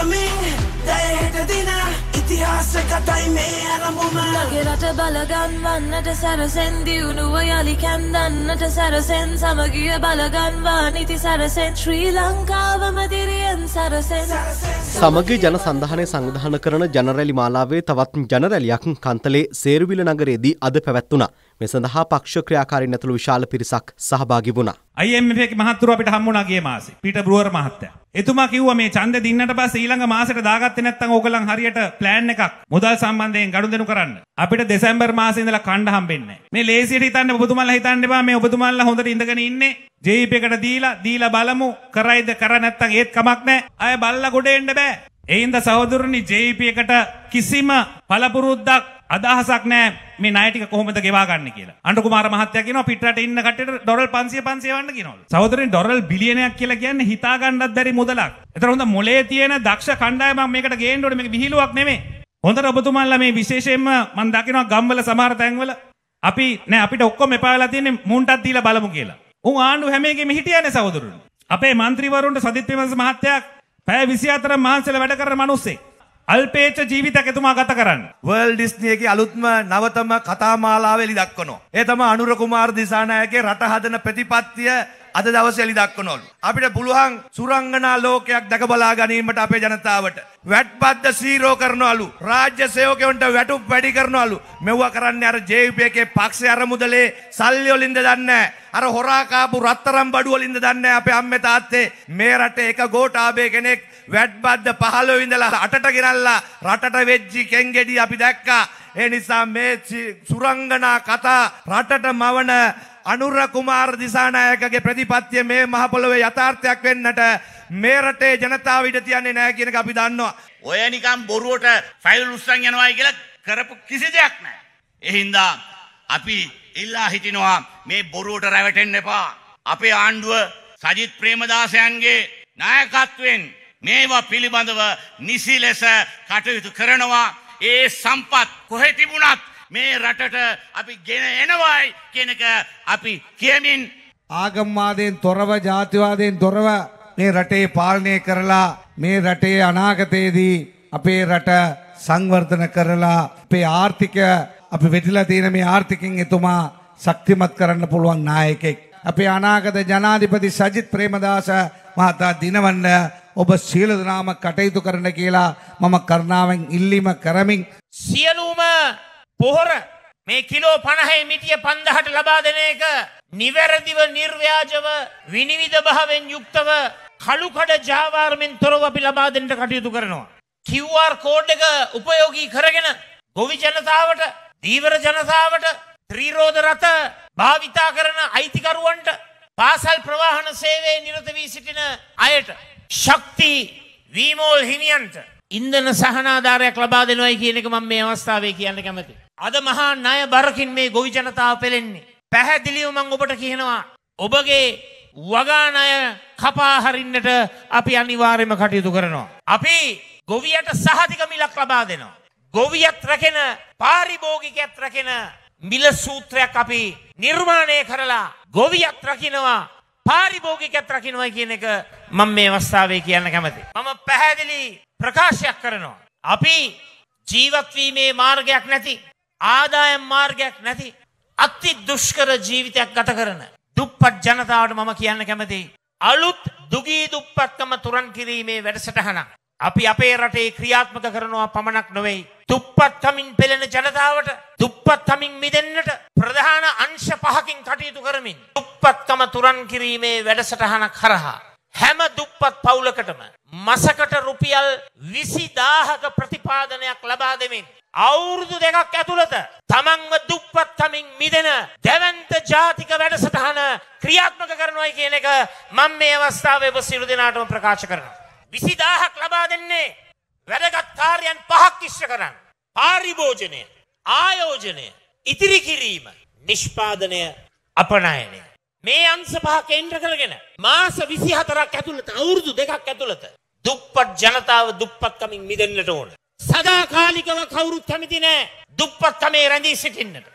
පුරමින් දැයට දින ඉතිහාස කතයි මේ අරමුම ලගෙරට බලගන්වන්නට සැරසෙන් දියුණුව යළි කැන්දන්නට සැරසෙන් සමගිය බලගන්වා නිති සැරසෙන් ශ්‍රී ලංකාවම දිරියෙන් සරසෙන් සමග ජන සඳහනය සංවිධාන කරන ජනරැලි මාලාවේ තවත් ජනරැලියක් කන්තලේ සේරුවිල නගරේදී අද පැවැත්වුණා. මේ සඳහා පක්ෂ ක්‍රියාකාරින් ඇතුළු විශාල පිරිසක් සහභාගි වුණා. IMF එකේ මහත්තුරු අපිට හම්බුණා ගිය මාසේ. පීටර් බ්‍රුවර් මහත්තයා. එතුමා කිව්වා මේ ඡන්දෙ දින්නට පස්සේ ඊළඟ මාසෙට දාගත්තේ නැත්නම් ඕගොල්ලන් හරියට ප්ලෑන් එකක් මුදල් සම්බන්ධයෙන් ගනුදෙනු කරන්න. අපිට දෙසැම්බර් මාසේ ඉඳලා කණ්ඩ හම්බෙන්නේ නැහැ. මේ ලේසියට හිතන්න ඔබතුමාලා හිතන්න එපා මේ ඔබතුමාලා හොඳට ඉඳගෙන ඉන්නේ. ජීප් එකට දීලා දීලා බලමු කරයිද කර නැත්නම් ඒත් කමක් නැහැ. අය බල්ලා ගොඩ එන්න බෑ. එයින්ද සහෝදරනි ජීප් එකට කිසිම පළපුරුද්දක් අදහසක් නෑ මේ නයටික කොහොමද ගෙවාගන්න කියලා. අන්ඩුකුමාර මහත්තය කියන පිටට ඉන්න කට ොරල් පන්සිය පන්සේවන්න කියනවල. සහෝදර ොරල් බිලියනයක් කියලා කියන්න හිතාගන්නත් දැරි මුදලක්. එතර හොඳ මොලේ තියෙන දක්ෂ කණ්ඩායමක් මේකට ගේන්ඩොට මේ විහිලුවක් නෙමේ හොඳ ඔබතුමල්ල මේ විශේෂයෙන්ම මන් දකිනවා ගම්වල සමහර තැන්වල. අපි නෑ අපිට ඔක්කොම එපාලා තියෙන මුන්ටත් දීලා බලමු කියලා. උන් ආණ්ඩු හැමේගෙම හිටියන සහෝදරුන්. අපේ මන්ත්‍රීවරුන්ට සදිත් පෙමස මහත්තයක් පැය විසි අතර මාන්සල වැඩ කර මනුස්සේ අල්පේච්ච ජීවිතයක් එතුමා ගත කරන්න. වර්ල් ඩිස්නියගේ අලුත්ම නවතම කතාමාලාව එලි දක්වනවා. ඒ තමයි අනුර කුමාර දිසානායකගේ රට හදන ප්‍රතිපත්තිය අද දවසේ එලි දක්වනවලු. අපිට පුළුවන් සුරංගනා ලෝකයක් දැක බලා ගැනීමට අපේ ජනතාවට. වැට්පත්ද සීරෝ කරනවලු. රාජ්‍ය සේවකයන්ට වැටුප් වැඩි කරනවලු. මෙව්වා කරන්නේ අර JVP එකේ පක්ෂේ අරමුදලේ සල්ලි වලින්ද දන්නේ අර හොරා කාපු රත්තරන් බඩු වලින්ද දන්නේ අපේ අම්මේ තාත්තේ මේ රටේ එක ගෝඨාභය කෙනෙක් වැට්බද්ද පහළ ඉඳලා අටට ගෙනල්ලා රටට වෙච්චි කෙන්ගෙඩි අපි දැක්කා. ඒ නිසා මේ සුරංගනා කතා රටට මවන අනුර කුමාර දිසානායකගේ ප්‍රතිපත්තිය මේ මහ පොළොවේ යථාර්ථයක් වෙන්නට මේ රටේ ජනතාව ඉඩ තියන්නේ නැහැ කියන එක අපි දන්නවා. ඔය නිකම් බොරුවට ෆයිල් උස්සන් යනවායි කියලා කරපු කිසි දෙයක් නැහැ. ඒ හින්දා අපි ඉල්ලා හිටිනවා මේ බොරුවට රැවටෙන්න එපා. අපේ ආණ්ඩුව සජිත් ප්‍රේමදාසයන්ගේ නායකත්වයෙන් මේවා පිළිබඳව නිසි ලෙස කටයුතු කරනවා ඒ සම්පත් කොහෙ තිබුණත් මේ රටට අපි ගෙන එනවායි කියනක අපි කියමින් ආගම්වාදයෙන් තොරව ජාතිවාදයෙන් තොරව මේ රටේ පාලනය කරලා මේ රටේ අනාගතයේදී අපේ රට සංවර්ධන කරලා අපේ ආර්ථිකය අපි වෙටිලා තියෙන මේ ආර්ථිකෙන් එතුමා ශක්තිමත් කරන්න පුළුවන් නායකෙක්. අපේ අනාගත ජනාධිපති සජිත් ප්‍රේමදාස මහතා දිනවන්න ඔබ සියලු දෙනාම කටයුතු කරන්න කියලා මම කරුණාවෙන් ඉල්ලීම කරමින් සියලුම පොහොර මේ කිලෝ 50 මිටිය 5000ට ලබා දෙන එක නිවැරදිව නිර්ව්‍යාජව විනිවිද භාවයෙන් යුක්තව කළුකඩ ජාවාරමෙන් තොරව අපි ලබා දෙන්න කටයුතු කරනවා. QR කෝඩ් එක උපයෝගී කරගෙන ගොවි ජනතාවට, දීවර ජනතාවට, ත්‍රිරෝද රථ භාවිතා කරන අයිතිකරුවන්ට, පාසල් ප්‍රවාහන සේවයේ නිරත වී සිටින අයට, ශක්ති වීමෝල් හිමියන්ට ඉන්දන සහනාධාරයක් ලබා දෙනවයි කියන එක මම මේ අවස්ථාවේ කියන්න කැමතියි. අද මහා ණය බරකින් මේ ගොවි ජනතාව පෙළෙන්නේ. පැහැදිලිව මම ඔබට කියනවා ඔබගේ වගානය කපා හරින්නට අපි අනිවාර්යයෙන්ම කටයුතු කරනවා. අපි ගොවියට සහතික මිලක් ලබා දෙනවා. ගොවියත් රැකෙන පාරිභෝගිකයත් රැකෙන මිල සූත්‍රයක් අපි නිර්මාණය කරලා ගොවියත් රකිනවා පාරිභෝගිකයත් රකින්නවා කියන එක මම මේ අවස්ථාවේ කියන්න කැමතියි. මම පැහැදිලි ප්‍රකාශයක් කරනවා. අපි ජීවත් වීමේ මාර්ගයක් නැති ආදායම් මාර්ගයක් නැති අති දුෂ්කර ජීවිතයක් ගත කරන දුප්පත් ජනතාවට මම කියන්න කැමතියි. අලුත් දුගී දුප්පත්කම තුරන් කිරීමේ වැඩසටහනක්. අපි අපේ රටේ ක්‍රියාත්මක කරනවා පමණක් නොවෙයි. දුප්පත්කමින් පෙළෙන ජනතාවට දුප්පත්කමින් මිදෙන්නට ප්‍රධාන අංශ පහකින් කටයුතු කරමින් දුප්පත්කම තුරන් කිරීමේ වැඩසටහනක් හරහා හැම දුප්පත් පවුලකටම මසකට රුපියල් 20000ක ප්‍රතිපාදනයක් ලබා දෙමින් අවුරුදු දෙකක් ඇතුළත තමන්ව දුප්පත්කමින් මිදෙන දැවන්ත ජාතික වැඩසටහන ක්‍රියාත්මක කරනවායි කියන එක මම මේ අවස්ථාවේ ඔබ සියලු දෙනාටම ප්‍රකාශ කරනවා. 20000ක් ලබා දෙන්නේ වැදගත් කාර්යයන් පහක් ඉෂ්ට කරන්න. පාරිභෝජනය, ආයෝජනය, ඉතිරි කිරීම, නිෂ්පාදනය, අපනයනය. මේ අංශ පහ කේන්ද්‍ර කරගෙන මාස 24ක් ඇතුළත අවුරුදු දෙකක් ඇතුළත දුප්පත් ජනතාව දුප්පත්කමින් මිදෙන්නට ඕන. සදාකාලිකව කවුරුත් කැමති නෑ දුප්පත්කමේ රැඳී සිටින්නට.